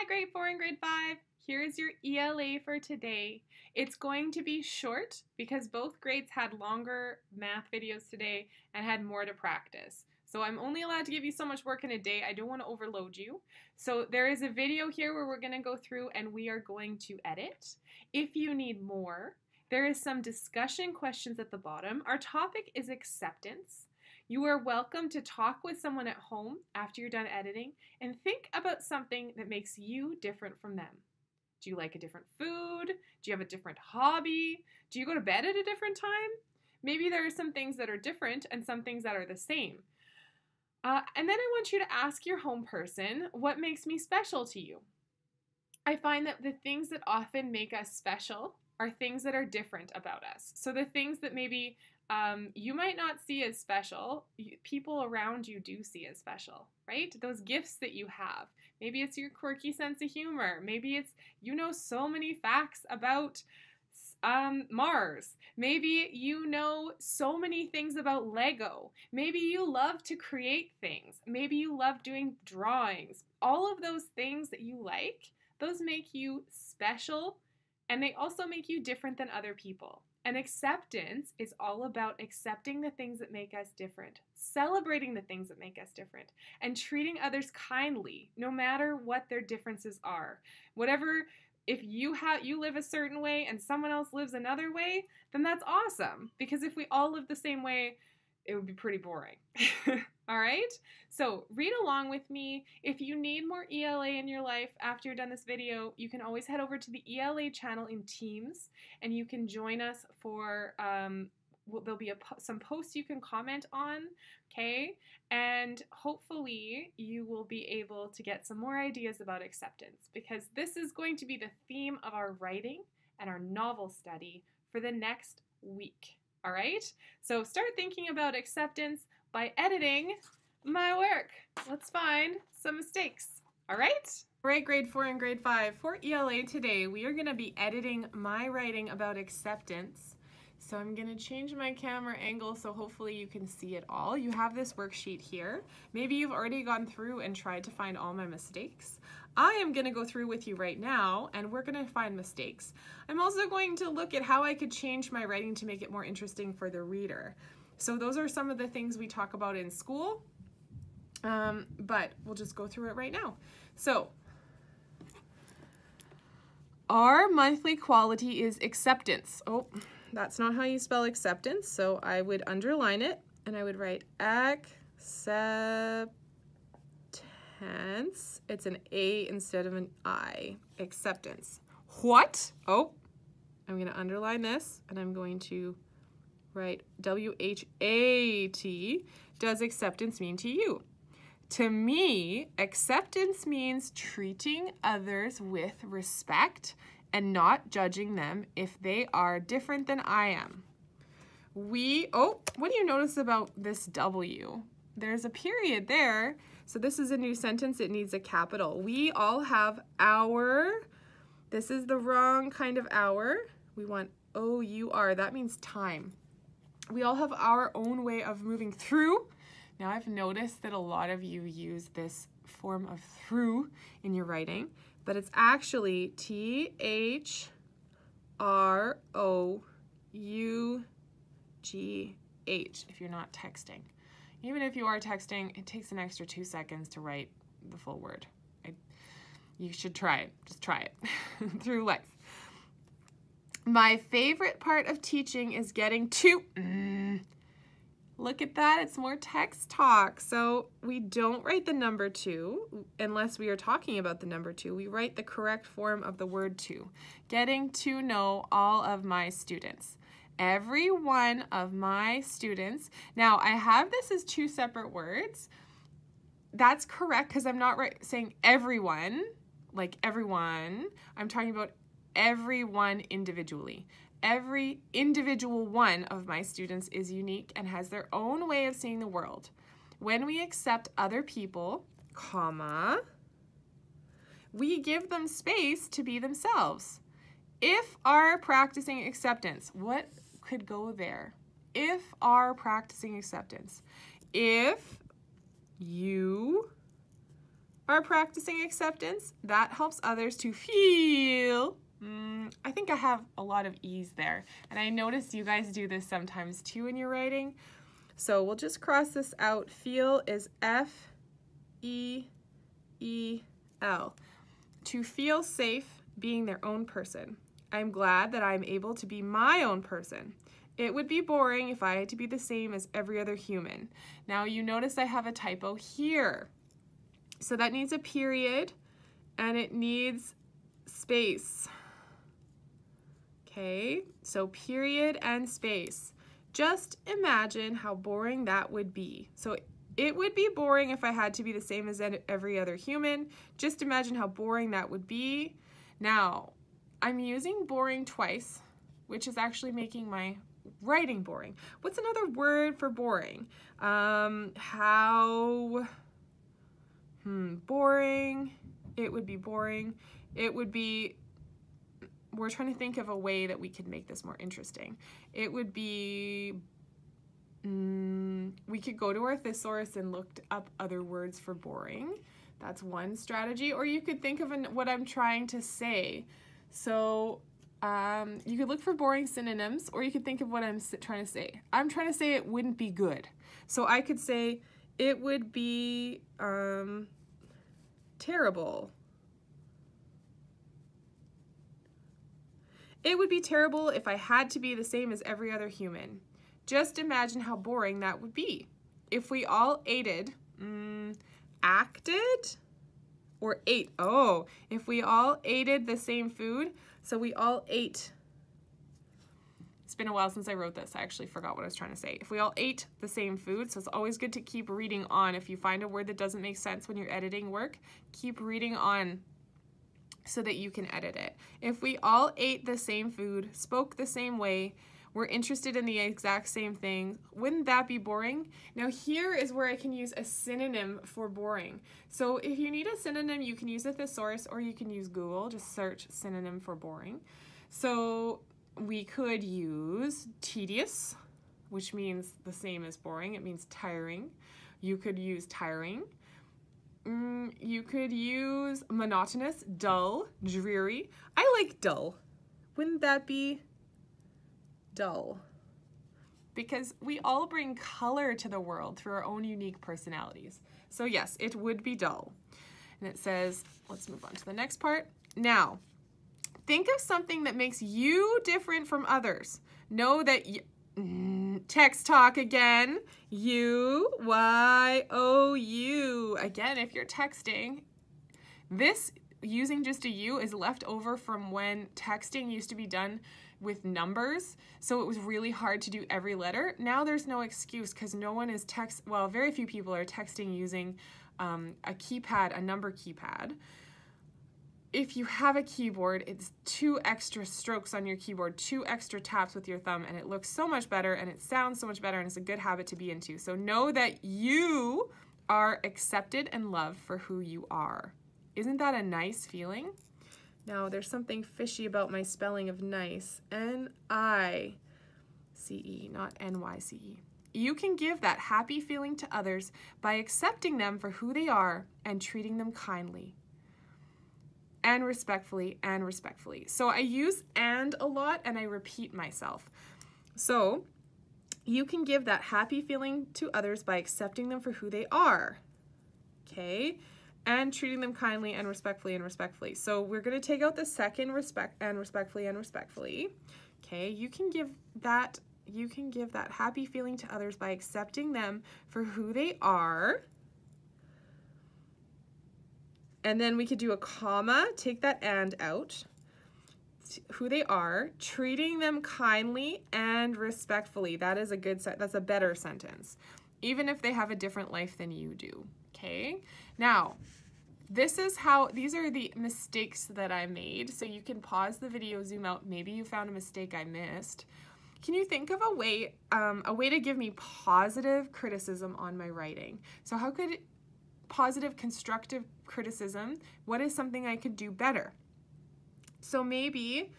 Hi, grade four and grade five. Here's your ELA for today. It's going to be short because both grades had longer math videos today and had more to practice. So I'm only allowed to give you so much work in a day. I don't want to overload you. So there is a video here where we're going to go through and we are going to edit. If you need more, there is some discussion questions at the bottom. Our topic is acceptance. You are welcome to talk with someone at home after you're done editing and think about something that makes you different from them. Do you like a different food? Do you have a different hobby? Do you go to bed at a different time? Maybe there are some things that are different and some things that are the same. Uh, and then I want you to ask your home person, what makes me special to you? I find that the things that often make us special are things that are different about us. So the things that maybe um, you might not see as special, people around you do see as special, right? Those gifts that you have. Maybe it's your quirky sense of humor. Maybe it's you know so many facts about um, Mars. Maybe you know so many things about Lego. Maybe you love to create things. Maybe you love doing drawings. All of those things that you like, those make you special and they also make you different than other people. And acceptance is all about accepting the things that make us different, celebrating the things that make us different, and treating others kindly, no matter what their differences are. Whatever if you have you live a certain way and someone else lives another way, then that's awesome because if we all live the same way, it would be pretty boring. All right? So read along with me. If you need more ELA in your life after you're done this video, you can always head over to the ELA channel in Teams and you can join us for, um, there'll be a, some posts you can comment on, okay? And hopefully you will be able to get some more ideas about acceptance because this is going to be the theme of our writing and our novel study for the next week. All right? So start thinking about acceptance by editing my work. Let's find some mistakes. All right? All right, grade four and grade five. For ELA today, we are gonna be editing my writing about acceptance. So I'm gonna change my camera angle so hopefully you can see it all. You have this worksheet here. Maybe you've already gone through and tried to find all my mistakes. I am gonna go through with you right now and we're gonna find mistakes. I'm also going to look at how I could change my writing to make it more interesting for the reader. So those are some of the things we talk about in school, um, but we'll just go through it right now. So our monthly quality is acceptance. Oh, that's not how you spell acceptance, so I would underline it and I would write acceptance. It's an A instead of an I. Acceptance. What? Oh, I'm going to underline this and I'm going to right? W-H-A-T, does acceptance mean to you? To me, acceptance means treating others with respect and not judging them if they are different than I am. We, oh, what do you notice about this W? There's a period there. So this is a new sentence. It needs a capital. We all have our, this is the wrong kind of hour. We want O-U-R. That means time we all have our own way of moving through. Now I've noticed that a lot of you use this form of through in your writing, but it's actually T-H-R-O-U-G-H if you're not texting. Even if you are texting, it takes an extra two seconds to write the full word. I, you should try it. Just try it through life. My favorite part of teaching is getting to, mm, look at that, it's more text talk. So we don't write the number two unless we are talking about the number two. We write the correct form of the word to. Getting to know all of my students. Every one of my students. Now I have this as two separate words. That's correct because I'm not saying everyone, like everyone. I'm talking about everyone individually. Every individual one of my students is unique and has their own way of seeing the world. When we accept other people, comma, we give them space to be themselves. If our practicing acceptance, what could go there? If our practicing acceptance, if you are practicing acceptance. That helps others to feel. Mm, I think I have a lot of ease there. And I notice you guys do this sometimes too in your writing. So we'll just cross this out. Feel is F E E L. To feel safe being their own person. I'm glad that I'm able to be my own person. It would be boring if I had to be the same as every other human. Now you notice I have a typo here. So that needs a period and it needs space. Okay, so period and space. Just imagine how boring that would be. So it would be boring if I had to be the same as every other human. Just imagine how boring that would be. Now, I'm using boring twice, which is actually making my writing boring. What's another word for boring? Um, how, hmm, boring, it would be boring. It would be, we're trying to think of a way that we could make this more interesting. It would be, mm, we could go to our thesaurus and look up other words for boring. That's one strategy. Or you could think of an, what I'm trying to say. So um, you could look for boring synonyms or you could think of what I'm trying to say. I'm trying to say it wouldn't be good. So I could say it would be um, terrible. It would be terrible if I had to be the same as every other human. Just imagine how boring that would be. If we all aided, mm, acted, or ate. Oh, if we all aided the same food, so we all ate. It's been a while since I wrote this. I actually forgot what I was trying to say. If we all ate the same food, so it's always good to keep reading on. If you find a word that doesn't make sense when you're editing work, keep reading on so that you can edit it. If we all ate the same food, spoke the same way, we're interested in the exact same thing. Wouldn't that be boring? Now here is where I can use a synonym for boring. So if you need a synonym, you can use a thesaurus or you can use Google. Just search synonym for boring. So we could use tedious, which means the same as boring. It means tiring. You could use tiring. Mm, you could use monotonous, dull, dreary. I like dull. Wouldn't that be dull because we all bring color to the world through our own unique personalities. So yes, it would be dull. And it says, let's move on to the next part. Now, think of something that makes you different from others. Know that text talk again. You, Y, O, U. Again, if you're texting, this using just a U is left over from when texting used to be done with numbers, so it was really hard to do every letter. Now there's no excuse because no one is text, well, very few people are texting using um, a keypad, a number keypad. If you have a keyboard, it's two extra strokes on your keyboard, two extra taps with your thumb, and it looks so much better and it sounds so much better and it's a good habit to be into. So know that you are accepted and loved for who you are. Isn't that a nice feeling? Now, there's something fishy about my spelling of nice. N-I-C-E, not N-Y-C-E. You can give that happy feeling to others by accepting them for who they are and treating them kindly and respectfully and respectfully. So I use and a lot and I repeat myself. So you can give that happy feeling to others by accepting them for who they are. Okay and treating them kindly and respectfully and respectfully. So we're going to take out the second respect and respectfully and respectfully. Okay, you can give that you can give that happy feeling to others by accepting them for who they are. And then we could do a comma, take that and out. Who they are, treating them kindly and respectfully. That is a good set. That's a better sentence. Even if they have a different life than you do. Okay, now this is how, these are the mistakes that I made. So you can pause the video, zoom out. Maybe you found a mistake I missed. Can you think of a way, um, a way to give me positive criticism on my writing? So how could positive constructive criticism, what is something I could do better? So maybe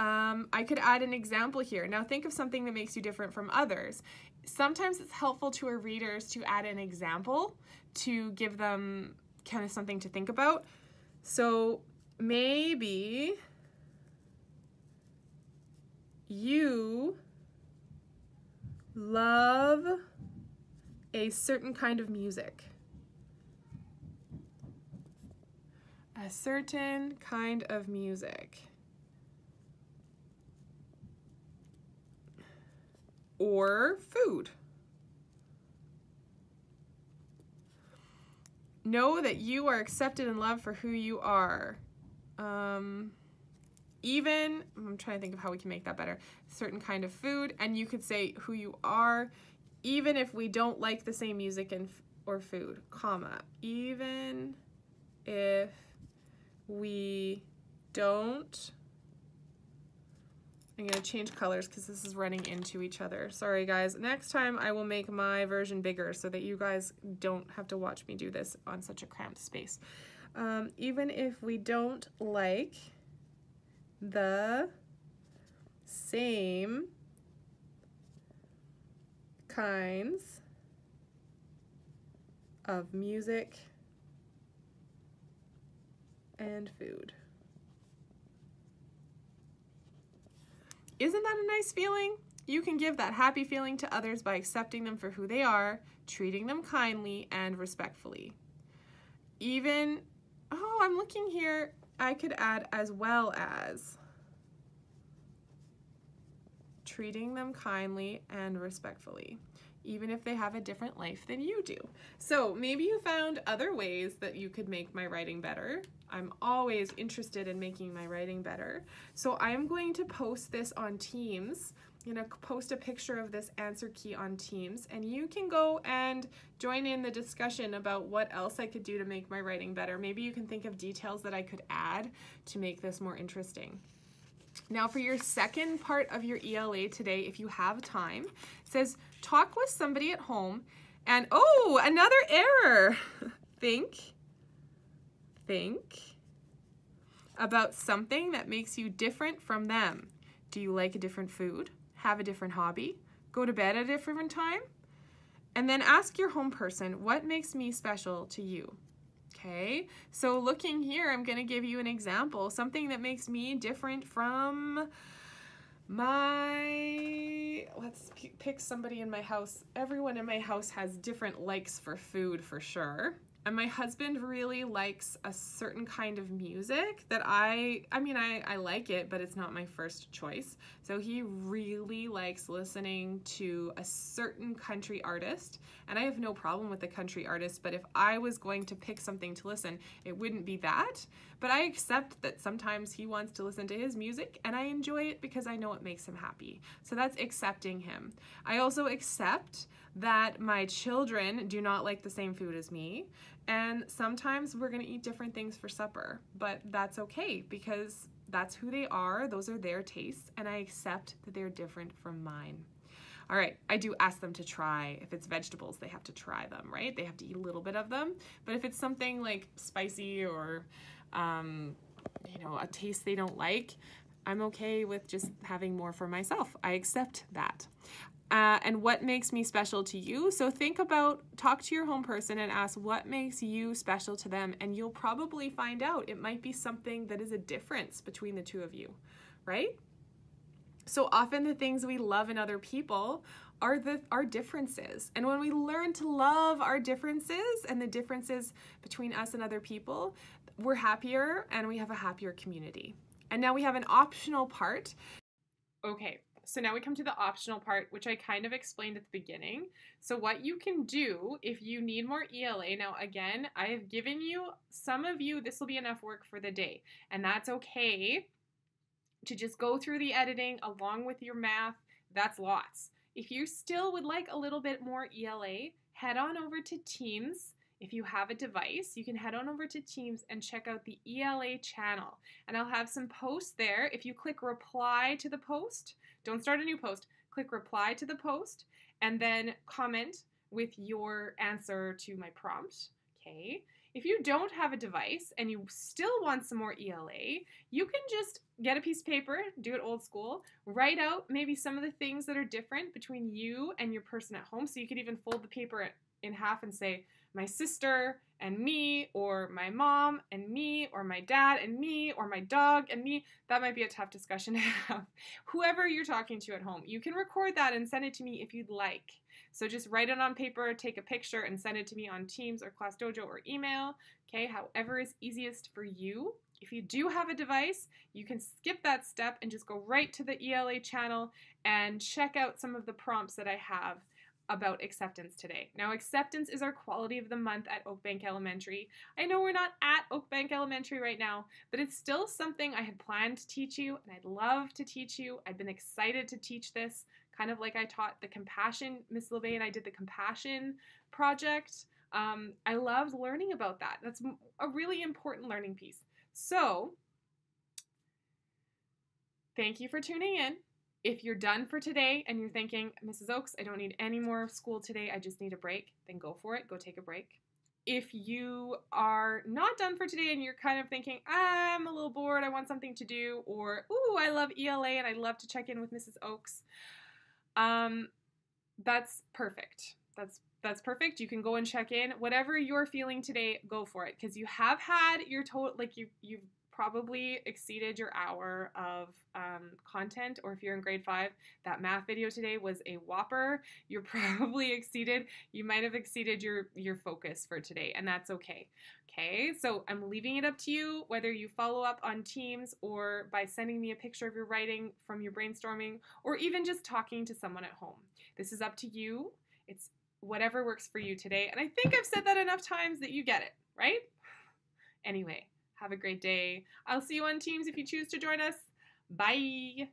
um, I could add an example here. Now think of something that makes you different from others sometimes it's helpful to our readers to add an example to give them kind of something to think about. So maybe you love a certain kind of music. A certain kind of music. Or food. Know that you are accepted and loved for who you are. Um, even, I'm trying to think of how we can make that better, certain kind of food, and you could say who you are, even if we don't like the same music and or food, comma, even if we don't, I'm to change colors because this is running into each other. Sorry guys. Next time I will make my version bigger so that you guys don't have to watch me do this on such a cramped space. Um, even if we don't like the same kinds of music and food. Isn't that a nice feeling? You can give that happy feeling to others by accepting them for who they are, treating them kindly and respectfully. Even, oh, I'm looking here, I could add as well as treating them kindly and respectfully, even if they have a different life than you do. So maybe you found other ways that you could make my writing better. I'm always interested in making my writing better. So I'm going to post this on Teams I'm gonna post a picture of this answer key on Teams and you can go and join in the discussion about what else I could do to make my writing better. Maybe you can think of details that I could add to make this more interesting. Now for your second part of your ELA today, if you have time, it says talk with somebody at home and oh, another error. think, think about something that makes you different from them. Do you like a different food? have a different hobby, go to bed at a different time, and then ask your home person, what makes me special to you? Okay, so looking here, I'm to give you an example, something that makes me different from my, let's pick somebody in my house. Everyone in my house has different likes for food for sure. And my husband really likes a certain kind of music that I, I mean, I, I like it, but it's not my first choice. So he really likes listening to a certain country artist. And I have no problem with the country artist, but if I was going to pick something to listen, it wouldn't be that. But I accept that sometimes he wants to listen to his music and I enjoy it because I know it makes him happy. So that's accepting him. I also accept that my children do not like the same food as me and sometimes we're going to eat different things for supper, but that's okay because that's who they are, those are their tastes, and I accept that they're different from mine. All right, I do ask them to try. If it's vegetables, they have to try them, right? They have to eat a little bit of them. But if it's something like spicy or, um, you know, a taste they don't like, I'm okay with just having more for myself. I accept that uh, and what makes me special to you. So think about, talk to your home person and ask what makes you special to them, and you'll probably find out it might be something that is a difference between the two of you, right? So often the things we love in other people are the our differences. And when we learn to love our differences and the differences between us and other people, we're happier and we have a happier community. And now we have an optional part. Okay, so now we come to the optional part, which I kind of explained at the beginning. So what you can do if you need more ELA, now again, I have given you, some of you, this will be enough work for the day, and that's okay to just go through the editing along with your math. That's lots. If you still would like a little bit more ELA, head on over to Teams if you have a device, you can head on over to Teams and check out the ELA channel. And I'll have some posts there. If you click reply to the post, don't start a new post, click reply to the post and then comment with your answer to my prompt. Okay. If you don't have a device and you still want some more ELA, you can just get a piece of paper, do it old school, write out maybe some of the things that are different between you and your person at home. So you could even fold the paper in half and say, my sister and me, or my mom and me, or my dad and me, or my dog and me. That might be a tough discussion to have. Whoever you're talking to at home, you can record that and send it to me if you'd like. So just write it on paper, take a picture, and send it to me on Teams or Class Dojo or email. Okay, however is easiest for you. If you do have a device, you can skip that step and just go right to the ELA channel and check out some of the prompts that I have about acceptance today. Now, acceptance is our quality of the month at Oakbank Elementary. I know we're not at Oakbank Elementary right now, but it's still something I had planned to teach you and I'd love to teach you. I've been excited to teach this, kind of like I taught the compassion, Miss LeVay and I did the compassion project. Um, I loved learning about that. That's a really important learning piece. So, thank you for tuning in. If you're done for today and you're thinking, Mrs. Oakes, I don't need any more school today, I just need a break, then go for it. Go take a break. If you are not done for today and you're kind of thinking, I'm a little bored, I want something to do, or, ooh, I love ELA and I'd love to check in with Mrs. Oakes, um, that's perfect. That's that's perfect. You can go and check in. Whatever you're feeling today, go for it because you have had your total like you you've probably exceeded your hour of um, content, or if you're in grade five, that math video today was a whopper. You're probably exceeded. You might have exceeded your your focus for today, and that's okay. Okay, so I'm leaving it up to you whether you follow up on Teams or by sending me a picture of your writing from your brainstorming, or even just talking to someone at home. This is up to you. It's whatever works for you today, and I think I've said that enough times that you get it, right? Anyway. Have a great day. I'll see you on Teams if you choose to join us. Bye.